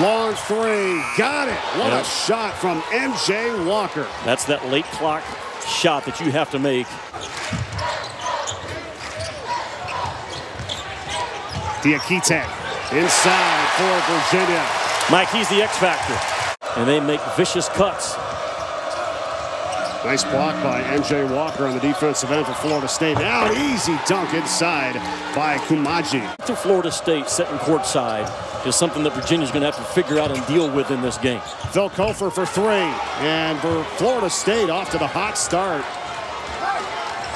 Long three. Got it. What Yep. a shot from MJ Walker. That's that late clock shot that you have to make. Diakite inside for Virginia. Mike, he's the X factor. And they make vicious cuts. Nice block by MJ Walker on the defensive end for Florida State. Now an easy dunk inside by Koumadje. To Florida State sitting courtside is something that Virginia's going to have to figure out and deal with in this game. Phil Cofer for three. And for Florida State off to the hot start.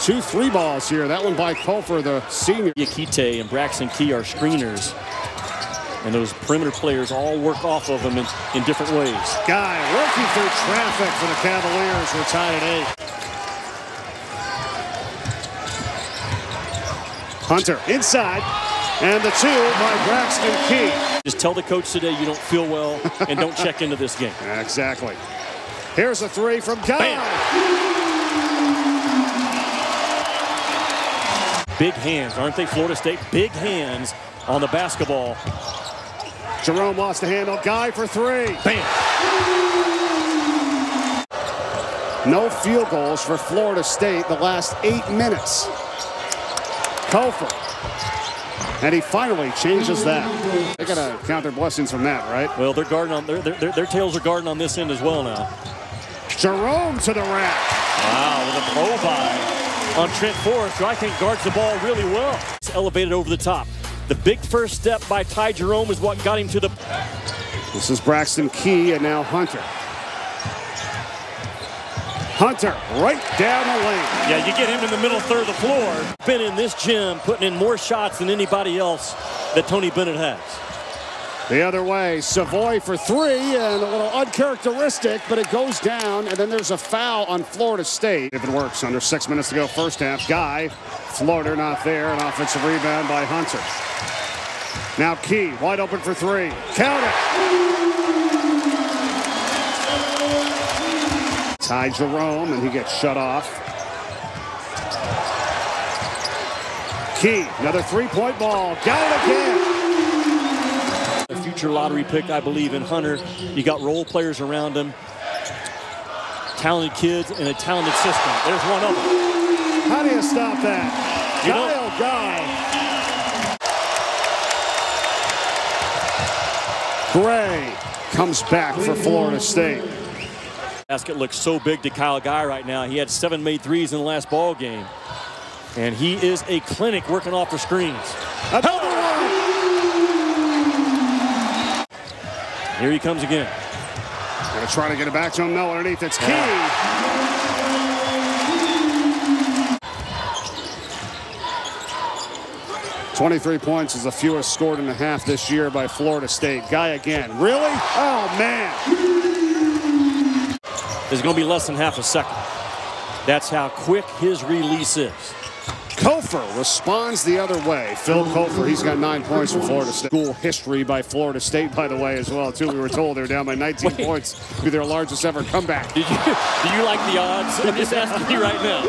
Two three balls here. That one by Cofer, the senior. Diakite and Braxton Key are screeners. And those perimeter players all work off of them in, in different ways. Guy working through traffic for the Cavaliers. We're tied at eight. Hunter inside. And the two by Braxton Key. Just tell the coach today you don't feel well and don't check into this game. Exactly. Here's a three from Guy. Big hands, aren't they, Florida State? Big hands on the basketball. Jerome lost the handle. Guy for three. Bam! No field goals for Florida State the last eight minutes. Cofer. And he finally changes that. They're going to count their blessings from that, right? Well, they're guarding on their, their, their, tails are guarding on this end as well now. Jerome to the rack. Wow, with a blow by on Trent Forrest, who I think guards the ball really well. It's elevated over the top. The big first step by Ty Jerome is what got him to the. This is Braxton Key and now Hunter. Hunter right down the lane. Yeah, you get him in the middle third of the floor. Been in this gym, putting in more shots than anybody else that Tony Bennett has. The other way, Savoy for three and a little uncharacteristic, but it goes down. And then there's a foul on Florida State. If it works, under six minutes to go, first half. Guy, Florida not there. An offensive rebound by Hunter. Now Key, wide open for three. Count it. Ty Jerome, and he gets shut off. Key, another three-point ball. Got it again. A future lottery pick, I believe, in Hunter. You got role players around him, talented kids, and a talented system. There's one of them. How do you stop that? You know- Kyle Guy. Gray comes back for Florida State. Basket looks so big to Kyle Guy right now. He had seven made threes in the last ball game. And he is a clinic working off the screens. Here he comes again. Gonna try to get it back to him. No, underneath it's Key. 23 points is the fewest scored in the half this year by Florida State. Guy again. Really? Oh, man. There's going to be less than half a second. That's how quick his release is. Cofer responds the other way. Phil Cofer, he's got nine points for Florida State. School history by Florida State, by the way, as well, too. We were told they're down by 19 Wait. points. Be their largest ever comeback. Did you, do you like the odds? I'm just asking you right now.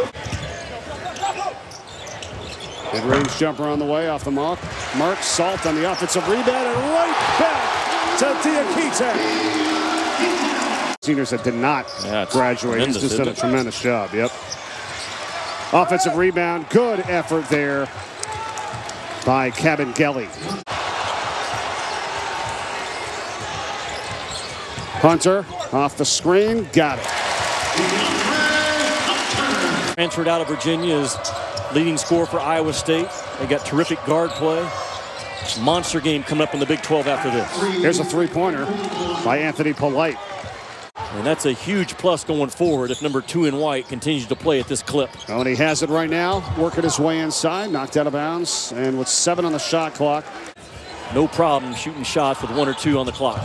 Mid-range jumper on the way off the mark. Mark Salt on the offensive rebound and right back to Diakite. Seniors that did not Yeah, graduate. He's just done a tremendous job. Yep. Offensive rebound. Good effort there by Kabengele. Hunter off the screen. Got it. Transferred out of Virginia is leading scorer for Iowa State. They got terrific guard play. Monster game coming up in the Big 12 after this. Here's a three-pointer by Anthony Polite. And that's a huge plus going forward if number two in white continues to play at this clip. Oh, and he has it right now, working his way inside, knocked out of bounds, and with seven on the shot clock. No problem shooting shots with one or two on the clock.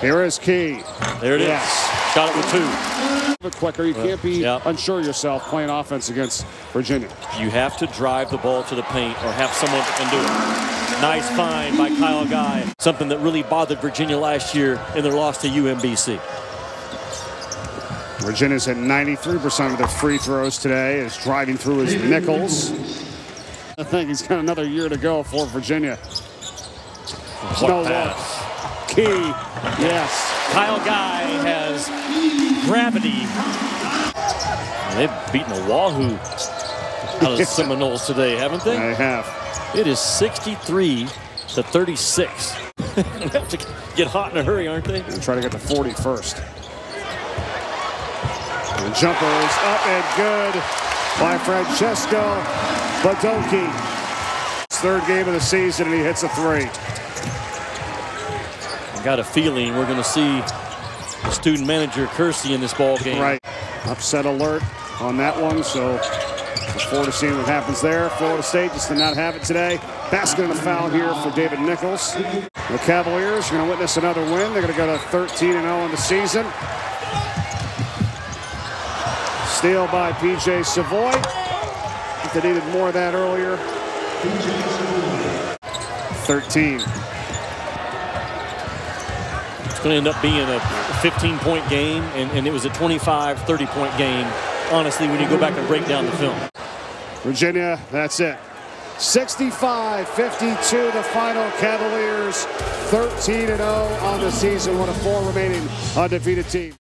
Here is Key. There it is. Yes. Got it with two. A bit quicker, you uh, can't be yeah. unsure of yourself playing offense against Virginia. You have to drive the ball to the paint or have someone that can do it. Nice find by Kyle Guy. Something that really bothered Virginia last year in their loss to UMBC. Virginia's at 93% of their free throws today, is driving through his nickels. I think he's got another year to go for Virginia. What no pass. Key. Yes. Kyle Guy has gravity. They've beaten the Wahoo out of the Seminoles today, haven't they? I have. It is 63 to 36. they have to get hot in a hurry, aren't they? Try to get to 40 first. And jumper is up and good by Francesco. His third game of the season, and he hits a three. I got a feeling we're going to see the student manager Kersey in this ball game. Right. Upset alert on that one, so look forward to seeing what happens there. Florida State just did not have it today. Basket and a foul here for David Nichols. The Cavaliers are going to witness another win. They're going to go to 13 and 0 in the season. Steal by PJ Savoy. They needed more of that earlier. 13. It's going to end up being a 15 point game, and, and it was a 25, 30 point game, honestly, when you go back and break down the film. Virginia, that's it. 65 52, the final Cavaliers 13 0 on the season. One of four remaining undefeated teams.